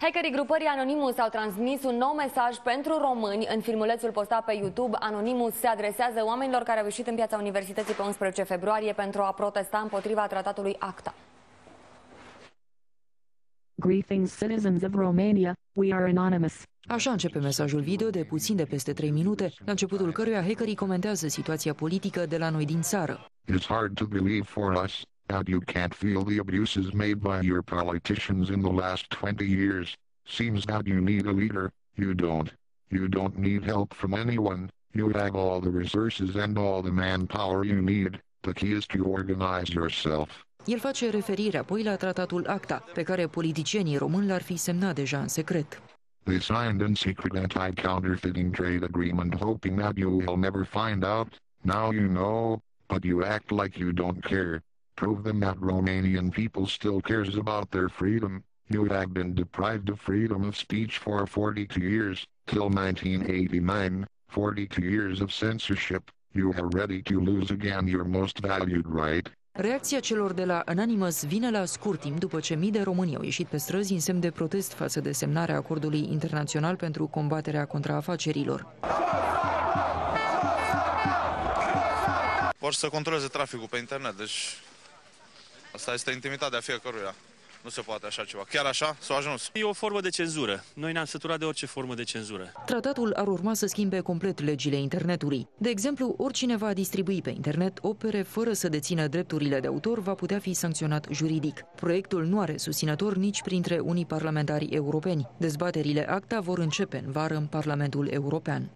Hackerii grupării Anonymous au transmis un nou mesaj pentru români. În filmulețul postat pe YouTube, Anonymous se adresează oamenilor care au ieșit în piața Universității pe 11 februarie pentru a protesta împotriva tratatului ACTA. Greetings citizens of Romania, we are anonymous. Așa începe mesajul video de puțin de peste 3 minute, la începutul căruia hackerii comentează situația politică de la noi din țară. It's hard to believe for us that you can't feel the abuses made by your politicians in the last 20 years. Seems that you need a leader. You don't. You don't need help from anyone. You have all the resources and all the manpower you need. The key is to organize yourself. El face referire apoi la tratatul ACTA, pe care politicienii români l-ar fi semnat deja în secret. They signed in secret anti-counterfeiting trade agreement hoping that you will never find out. Now you know, but you act like you don't care. Prove them that Romanian people still cares about their freedom. You have been deprived of freedom of speech for 42 years, till 1989, 42 years of censorship. You are ready to lose again your most valued right, Reacția celor de la Anonymous vine la scurt timp după ce mii de români au ieșit pe străzi în semn de protest față de semnarea acordului internațional pentru combaterea contraafacerilor. Vor să controleze traficul pe internet, deci asta este intimitatea fiecăruia. Nu se poate așa ceva. Chiar așa s-a ajuns. E o formă de cenzură. Noi ne-am săturat de orice formă de cenzură. Tratatul ar urma să schimbe complet legile internetului. De exemplu, oricine va distribui pe internet opere fără să dețină drepturile de autor va putea fi sancționat juridic. Proiectul nu are susținător nici printre unii parlamentari europeni. Dezbaterile ACTA vor începe în vară în Parlamentul European.